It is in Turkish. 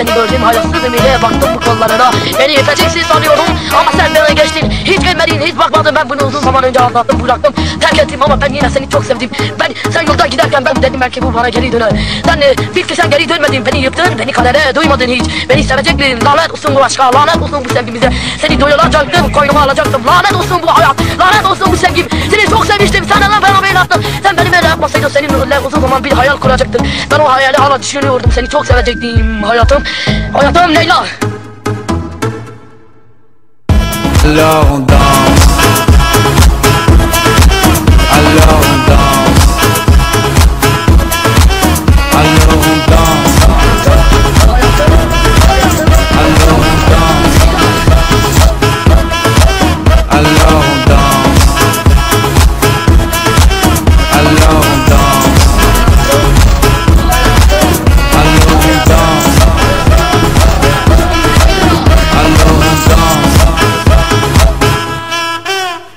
Seni gördüğüm hayasız ümide baktım bu kollarına. Beni yeteceksin sanıyordum ama sen bana geçtin. Hiç gelmedin hiç bakmadın. Ben bunu uzun zaman önce anlattım bıraktım. Terk ettim ama ben yine seni çok sevdim. Ben sen yolda giderken ben dedim belki bu bana geri döner Sen bil ki sen geri dönmedin. Beni yıktın beni kadere duymadın hiç. Beni sevecektin. Lanet olsun bu aşka lanet olsun bu sevgimize. Seni doyuracaktım koynuma alacaktım. Lanet olsun bu hayat yaptın Sen beni böyle yapmasaydın seninle uzun zaman bir hayal kuracaktım. Ben o hayali hala düşünüyordum. Seni çok sevecektim hayatım. Hayatım Leyla. Alors